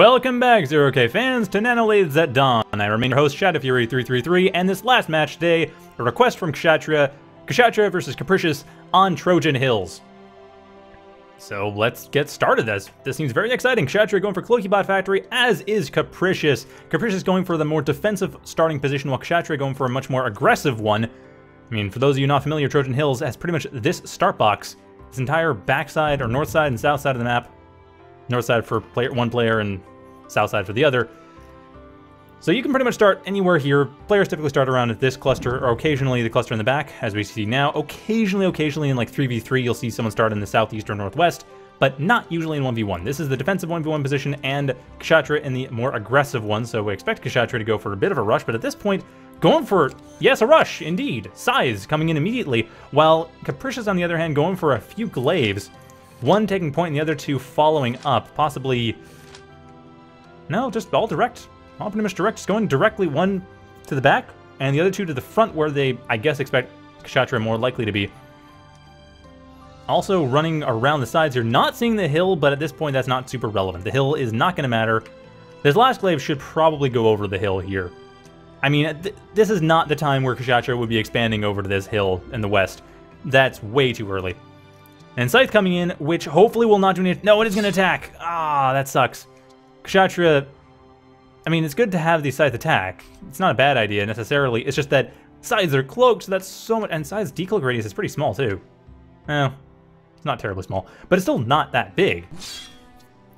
Welcome back, Zero-K fans, to Nanolathes at Dawn. I remain your host, Shadowfury333, and this last match today, a request from Kshatriya, Kshatriya versus Capricis on Trojan Hills. So let's get started. This this seems very exciting. Kshatriya going for Cloakybot Factory, as is Capricis. Capricis going for the more defensive starting position, while Kshatriya going for a much more aggressive one. I mean, for those of you not familiar, Trojan Hills has pretty much this start box, this entire backside or north side and south side of the map north side for player one player and south side for the other. So you can pretty much start anywhere here. Players typically start around this cluster, or occasionally the cluster in the back, as we see now. Occasionally, occasionally in like 3v3, you'll see someone start in the southeast or northwest, but not usually in 1v1. This is the defensive 1v1 position, and Kshatriya in the more aggressive one, so we expect Kshatriya to go for a bit of a rush, but at this point, going for, yes, a rush, indeed. Scythe coming in immediately, while Capricis, on the other hand, going for a few glaives. One taking point and the other two following up, possibly... No, just all direct. All pretty much direct. Just going directly one to the back, and the other two to the front where they, I guess, expect Kshatriya more likely to be. Also running around the sides here, not seeing the hill, but at this point that's not super relevant. The hill is not going to matter. This last glaive should probably go over the hill here. I mean, th this is not the time where Kshatriya would be expanding over to this hill in the west. That's way too early. And Scythe coming in, which hopefully will not do any... No, it is going to attack. Ah, that sucks. Kshatriya... I mean, it's good to have the Scythe attack. It's not a bad idea, necessarily. It's just that Scythes are cloaked, so that's so much... And Scythe's decloak radius is pretty small, too. Well, it's not terribly small, but it's still not that big.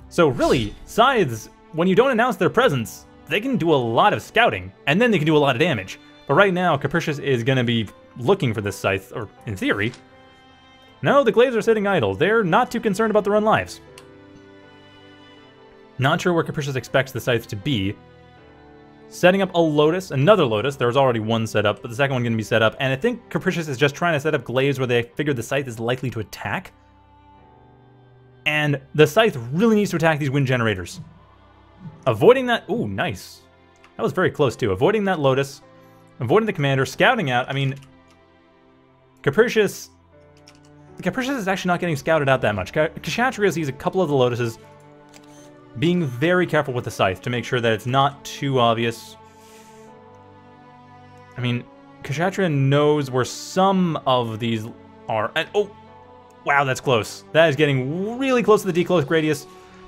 So really, Scythes, when you don't announce their presence, they can do a lot of scouting, and then they can do a lot of damage. But right now, Capricis is going to be looking for this Scythe, or in theory, no, the Glaives are sitting idle. They're not too concerned about their own lives. Not sure where Capricis expects the Scythe to be. Setting up a Lotus, another Lotus. There was already one set up, but the second one going to be set up. And I think Capricis is just trying to set up Glaives where they figure the Scythe is likely to attack. And the Scythe really needs to attack these wind generators. Avoiding that... Ooh, nice. That was very close, too. Avoiding that Lotus. Avoiding the Commander. Scouting out. I mean... Capricis Capricis is actually not getting scouted out that much. Kshatriya sees a couple of the Lotuses, being very careful with the Scythe to make sure that it's not too obvious. I mean, Kshatriya knows where some of these are. And, oh, wow, that's close. That is getting really close to the decloak radius.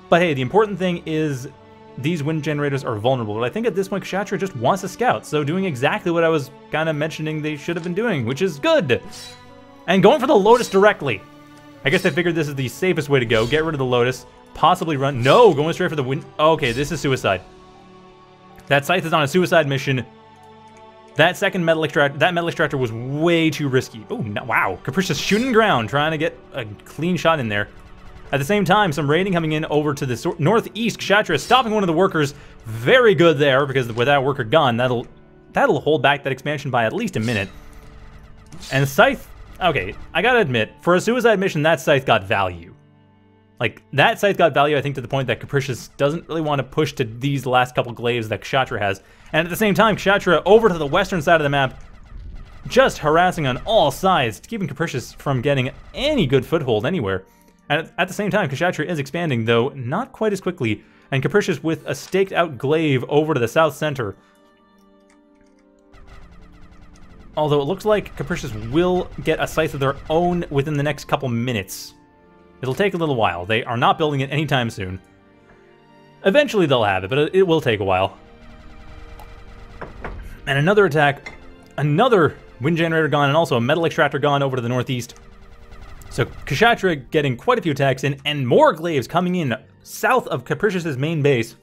But hey, the important thing is these wind generators are vulnerable. But I think at this point, Kshatriya just wants to scout. So doing exactly what I was kind of mentioning they should have been doing, which is good. And going for the Lotus directly. I guess they figured this is the safest way to go. Get rid of the Lotus. Possibly run. No, going straight for the win. Okay, this is suicide. That Scythe is on a suicide mission. That second metal extractor, that metal extractor was way too risky. Oh, no, wow. Capricis shooting ground, trying to get a clean shot in there. At the same time, some raiding coming in over to the northeast. Kshatriya stopping one of the workers. Very good there, because with that worker gone, that'll that'll hold back that expansion by at least a minute. And Scythe Okay, I gotta admit, for a suicide mission, that scythe got value. Like, that scythe got value, I think, to the point that Capricis doesn't really want to push to these last couple glaives that Kshatriya has. And at the same time, Kshatriya over to the western side of the map, just harassing on all sides, keeping Capricis from getting any good foothold anywhere. And at the same time, Kshatriya is expanding, though not quite as quickly, and Capricis with a staked out glaive over to the south center, Although it looks like Capricis will get a scythe of their own within the next couple minutes. It'll take a little while. They are not building it anytime soon. Eventually they'll have it, but it will take a while. And another attack, another wind generator gone, and also a metal extractor gone over to the northeast. So Kshatriya getting quite a few attacks in, and more glaives coming in south of Capricis's main base.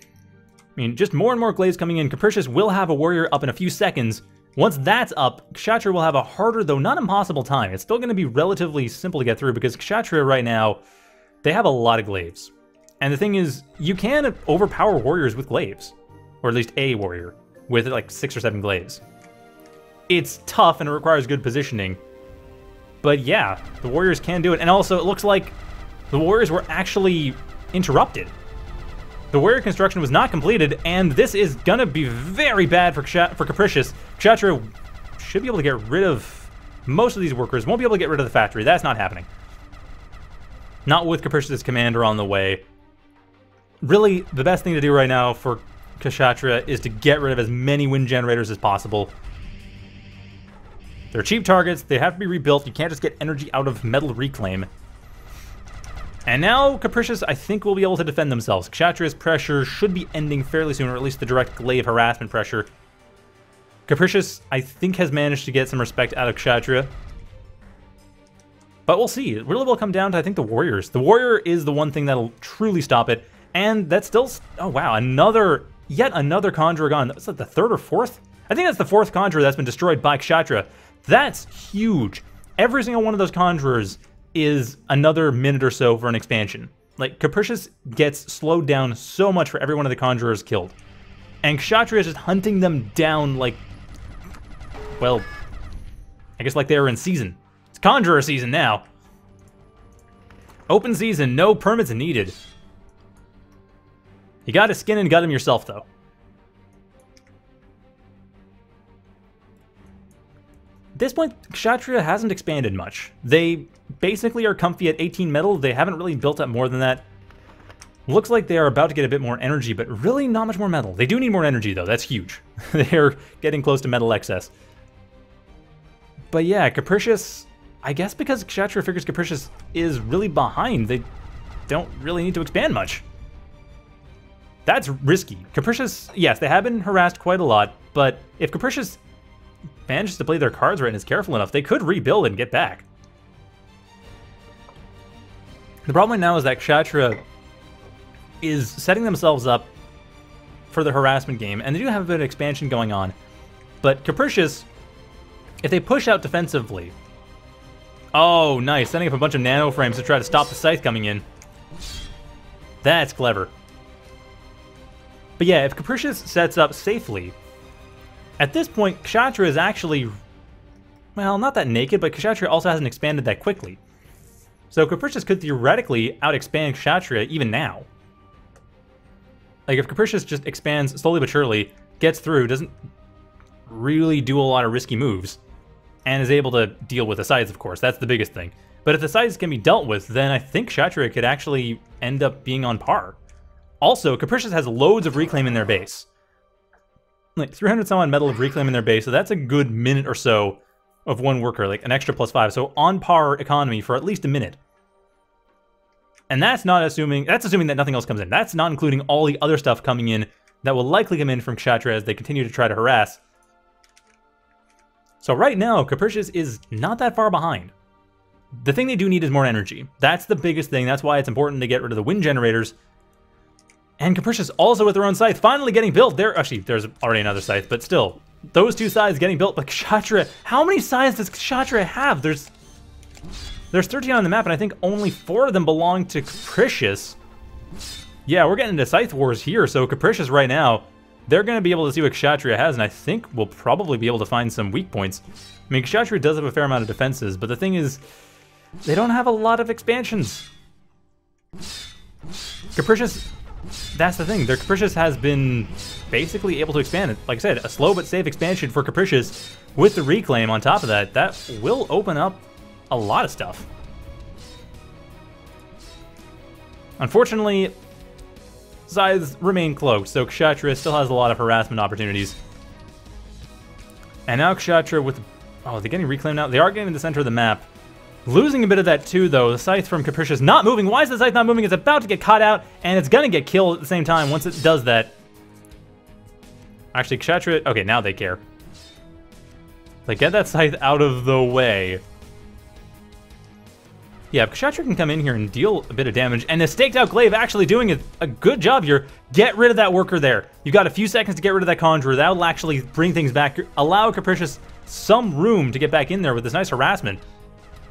I mean, just more and more glaives coming in. Capricis will have a warrior up in a few seconds, once that's up, Kshatriya will have a harder, though not impossible time. It's still going to be relatively simple to get through because Kshatriya right now, they have a lot of glaives. And the thing is, you can overpower warriors with glaives. Or at least a warrior, with like six or seven glaives. It's tough and it requires good positioning. But yeah, the warriors can do it. And also, it looks like the warriors were actually interrupted. The warrior construction was not completed, and this is gonna be very bad for for Capricis. Kshatriya should be able to get rid of most of these workers. Won't be able to get rid of the factory. That's not happening. Not with Capricis's commander on the way. really, the best thing to do right now for Kshatriya is to get rid of as many wind generators as possible. They're cheap targets, they have to be rebuilt, you can't just get energy out of Metal Reclaim. And now Capricis, I think, will be able to defend themselves. Kshatriya's pressure should be ending fairly soon, or at least the direct glaive harassment pressure. Capricis, I think, has managed to get some respect out of Kshatriya. But we'll see. It really will come down to, I think, the Warriors. The Warrior is the one thing that'll truly stop it. And that's still... Oh, wow. Another... Yet another Conjurer gone. That's like the third or fourth? I think that's the fourth Conjurer that's been destroyed by Kshatriya. That's huge. Every single one of those Conjurers is another minute or so for an expansion. Like, Capricis gets slowed down so much for every one of the Conjurers killed. And Kshatriya is just hunting them down like... Well, I guess like they were in season. It's Conjurer season now. Open season, no permits needed. You gotta skin and gut him yourself, though. This point, Kshatriya hasn't expanded much. They basically are comfy at 18 metal. They haven't really built up more than that. Looks like they are about to get a bit more energy, but really not much more metal. They do need more energy, though. That's huge. They're getting close to metal excess. But yeah, Capricis... I guess because Kshatriya figures Capricis is really behind, they don't really need to expand much. That's risky. Capricis, yes, they have been harassed quite a lot, but if Capricis manages to play their cards right and is careful enough, they could rebuild and get back. The problem now is that Kshatriya is setting themselves up for the harassment game, and they do have a bit of expansion going on. But Capricis, if they push out defensively... Oh, nice, setting up a bunch of nano frames to try to stop the Scythe coming in. That's clever. But yeah, if Capricious sets up safely, at this point, Kshatriya is actually, well, not that naked, but Kshatriya also hasn't expanded that quickly. So Capricis could theoretically out-expand Kshatriya even now. Like, if Capricis just expands slowly but surely, gets through, doesn't really do a lot of risky moves, and is able to deal with the sides, of course. That's the biggest thing. But if the sides can be dealt with, then I think Kshatriya could actually end up being on par. Also, Capricis has loads of Reclaim in their base like 300 some odd metal of reclaim in their base, so that's a good minute or so of one worker, like an extra plus five. So on par economy for at least a minute. And that's not assuming, that's assuming that nothing else comes in. That's not including all the other stuff coming in that will likely come in from Kshatriya as they continue to try to harass. So right now, Capricis is not that far behind. The thing they do need is more energy. That's the biggest thing. That's why it's important to get rid of the wind generators and Capricis also with their own scythe, finally getting built. There, actually, there's already another scythe, but still, those two scythes getting built. But Kshatriya, how many scythes does Kshatriya have? There's, there's 13 on the map, and I think only four of them belong to Capricis. Yeah, we're getting into scythe wars here. So Capricis right now, they're going to be able to see what Kshatriya has, and I think we'll probably be able to find some weak points. I mean, Kshatriya does have a fair amount of defenses, but the thing is, they don't have a lot of expansions. Capricis that's the thing. Their Capricis has been basically able to expand it. Like I said, a slow but safe expansion for Capricis with the Reclaim on top of that. That will open up a lot of stuff. Unfortunately, scythes remain cloaked, so Kshatriya still has a lot of harassment opportunities. And now Kshatriya with... Oh, they're getting reclaimed now? They are getting in the center of the map. Losing a bit of that too, though. The Scythe from Capricis not moving. Why is the Scythe not moving? It's about to get caught out, and it's gonna get killed at the same time once it does that. Actually, Kshatriya... Okay, now they care. Like, get that Scythe out of the way. Yeah, Kshatriya can come in here and deal a bit of damage, and the Staked Out Glaive actually doing a, a good job here. Get rid of that worker there. You've got a few seconds to get rid of that Conjurer. That'll actually bring things back. Allow Capricis some room to get back in there with this nice harassment.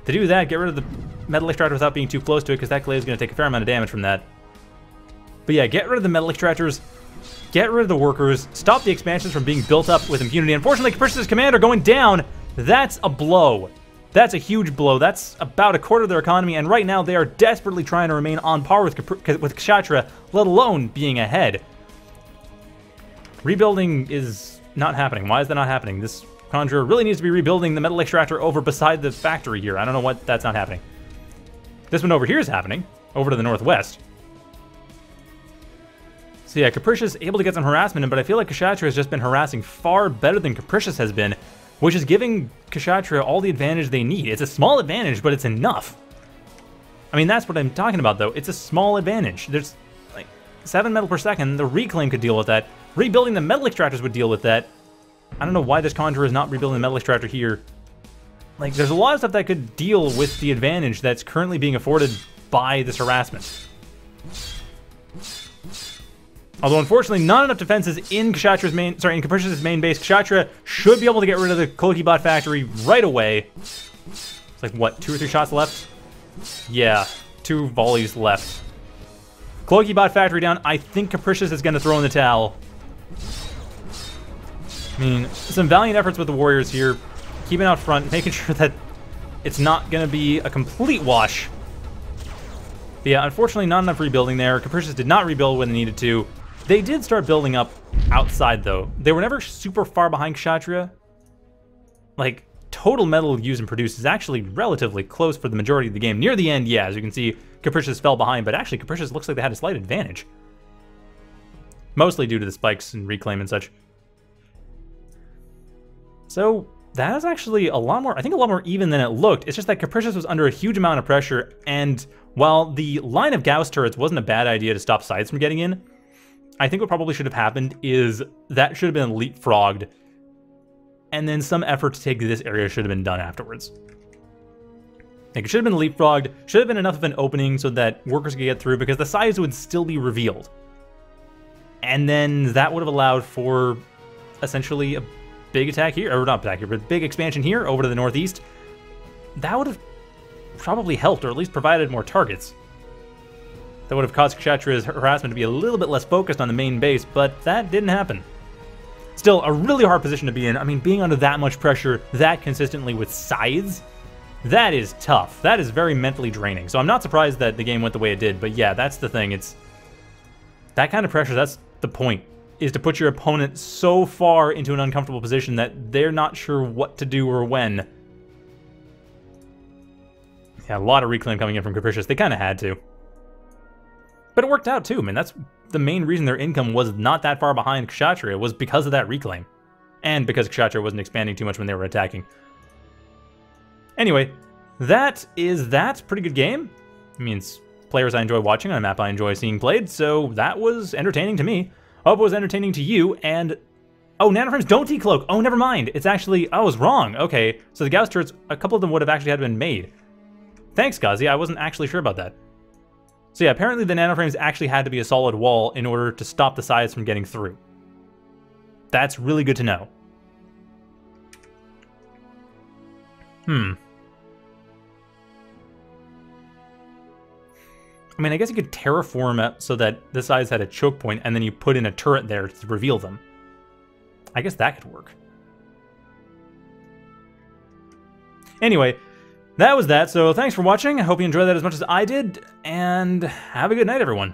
To do that, get rid of the Metal Extractor without being too close to it, because that glaive is going to take a fair amount of damage from that. But yeah, get rid of the Metal Extractors, get rid of the Workers, stop the expansions from being built up with impunity. Unfortunately, Capricis' Commander going down, that's a blow. That's a huge blow. That's about a quarter of their economy, and right now they are desperately trying to remain on par with, with Kshatriya, let alone being ahead. Rebuilding is not happening. Why is that not happening? This Conjurer really needs to be rebuilding the metal extractor over beside the factory here. I don't know what that's not happening. This one over here is happening, over to the northwest. So yeah, Capricis able to get some harassment in, but I feel like Kshatriya has just been harassing far better than Capricis has been, which is giving Kshatriya all the advantage they need. It's a small advantage, but it's enough. I mean, that's what I'm talking about, though. It's a small advantage. There's, like, 7 metal per second. The Reclaim could deal with that. Rebuilding the Metal Extractors would deal with that. I don't know why this Conjurer is not rebuilding the Metal Extractor here. Like, there's a lot of stuff that could deal with the advantage that's currently being afforded by this harassment. Although, unfortunately, not enough defenses in Kshatriya's main, sorry, in Capricis' main base. Kshatriya should be able to get rid of the Cloakybot factory right away. It's like, what, two or three shots left? Yeah, two volleys left. Cloakybot factory down. I think Capricis is going to throw in the towel. I mean, some valiant efforts with the Warriors here. Keeping out front, making sure that it's not going to be a complete wash. But yeah, unfortunately, not enough rebuilding there. Capricis did not rebuild when they needed to. They did start building up outside, though. They were never super far behind Kshatriya. Like, total metal used and produced is actually relatively close for the majority of the game. Near the end, yeah, as you can see, Capricis fell behind, but actually Capricis looks like they had a slight advantage. Mostly due to the spikes and reclaim and such. So, that is actually a lot more, I think a lot more even than it looked. It's just that Capricis was under a huge amount of pressure, and while the line of Gauss turrets wasn't a bad idea to stop scythes from getting in, I think what probably should have happened is that should have been leapfrogged, and then some effort to take this area should have been done afterwards. Like, it should have been leapfrogged, should have been enough of an opening so that workers could get through, because the scythes would still be revealed. And then that would have allowed for essentially a big attack here, or not attack here, but big expansion here over to the northeast. That would have probably helped, or at least provided more targets. That would have caused Kshatriya's harassment to be a little bit less focused on the main base, but that didn't happen. Still, a really hard position to be in. I mean, being under that much pressure that consistently with scythes, that is tough. That is very mentally draining. So I'm not surprised that the game went the way it did, but yeah, that's the thing. It's that kind of pressure, that's the point, is to put your opponent so far into an uncomfortable position that they're not sure what to do or when. Yeah, a lot of reclaim coming in from Capricis. They kind of had to. But it worked out too, man. That's the main reason their income was not that far behind Kshatriya was because of that reclaim. And because Kshatriya wasn't expanding too much when they were attacking. Anyway, that is that. Pretty good game. It means players I enjoy watching on a map I enjoy seeing played, so that was entertaining to me. Hope it was entertaining to you, and... Oh, nanoframes don't decloak! Oh, never mind! It's actually... I was wrong! Okay, so the Gauss turrets, a couple of them would have actually had been made. Thanks, Gazi, I wasn't actually sure about that. So yeah, apparently the nanoframes actually had to be a solid wall in order to stop the scythes from getting through. That's really good to know. Hmm. I mean, I guess you could terraform it so that the scythes had a choke point, and then you put in a turret there to reveal them. I guess that could work. Anyway, that was that, so thanks for watching. I hope you enjoyed that as much as I did, and have a good night, everyone.